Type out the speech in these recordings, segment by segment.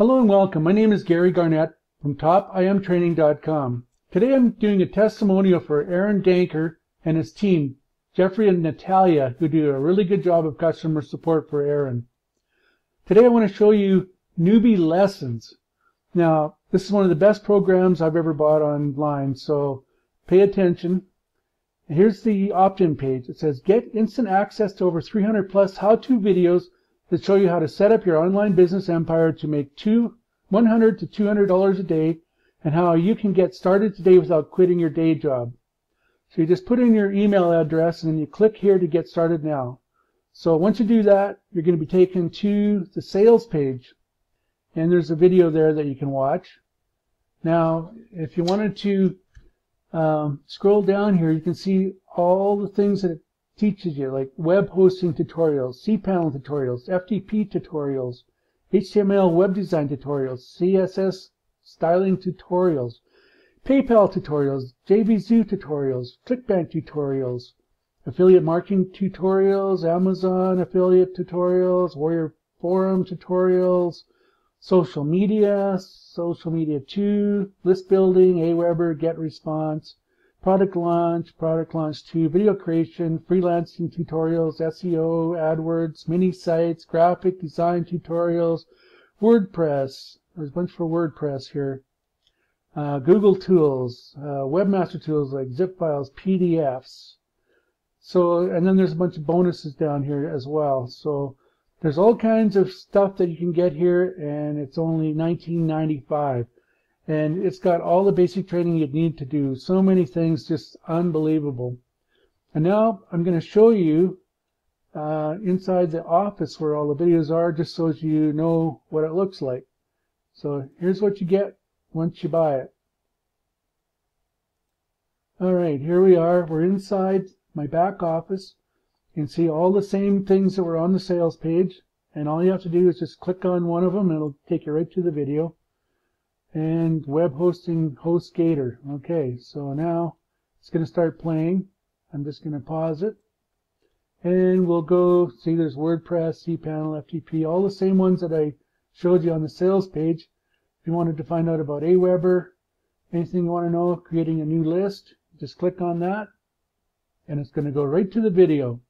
Hello and welcome. My name is Gary Garnett from TopIMTraining.com. Today I'm doing a testimonial for Aaron Danker and his team, Jeffrey and Natalia, who do a really good job of customer support for Aaron. Today I want to show you Newbie Lessons. Now, this is one of the best programs I've ever bought online, so pay attention. Here's the opt-in page. It says, get instant access to over 300 plus how-to videos that show you how to set up your online business empire to make two, 100 to $200 a day and how you can get started today without quitting your day job. So you just put in your email address and then you click here to get started now. So once you do that, you're going to be taken to the sales page. And there's a video there that you can watch. Now, if you wanted to um, scroll down here, you can see all the things that teaches you, like web hosting tutorials, cPanel tutorials, FTP tutorials, HTML web design tutorials, CSS styling tutorials, PayPal tutorials, JVZoo tutorials, ClickBank tutorials, affiliate marketing tutorials, Amazon affiliate tutorials, Warrior Forum tutorials, social media, social media 2, list building, Aweber, GetResponse, product launch, product launch 2, video creation, freelancing tutorials, SEO, AdWords, mini sites, graphic design tutorials, WordPress. There's a bunch for WordPress here. Uh, Google Tools, uh, Webmaster Tools like zip files, PDFs. So, and then there's a bunch of bonuses down here as well. So there's all kinds of stuff that you can get here and it's only 19.95 and it's got all the basic training you need to do. So many things, just unbelievable. And now I'm going to show you uh, inside the office where all the videos are, just so you know what it looks like. So here's what you get once you buy it. All right, here we are. We're inside my back office. You can see all the same things that were on the sales page. And all you have to do is just click on one of them and it'll take you right to the video and web hosting HostGator. Okay, so now it's going to start playing. I'm just going to pause it. And we'll go, see there's WordPress, cPanel, FTP, all the same ones that I showed you on the sales page. If you wanted to find out about Aweber, anything you want to know, creating a new list, just click on that and it's going to go right to the video.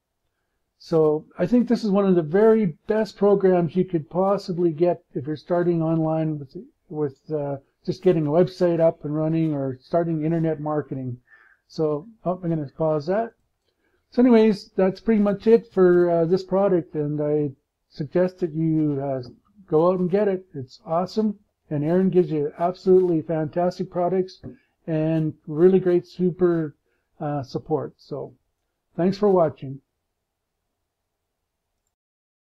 So I think this is one of the very best programs you could possibly get if you're starting online with with uh, just getting a website up and running or starting internet marketing. So oh, I'm going to pause that. So anyways, that's pretty much it for uh, this product, and I suggest that you uh, go out and get it. It's awesome, and Aaron gives you absolutely fantastic products and really great super uh, support. So thanks for watching.